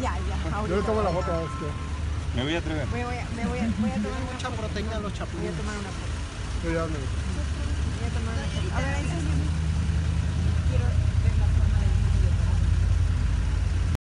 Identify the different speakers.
Speaker 1: Ya, ya,
Speaker 2: Yo le tomo la foto a este.
Speaker 3: Me voy a atrever.
Speaker 1: Voy, voy, a- me voy, a, voy a tomar
Speaker 4: Mucha proteína a los
Speaker 1: Voy a tomar una foto.
Speaker 2: Yo ya me...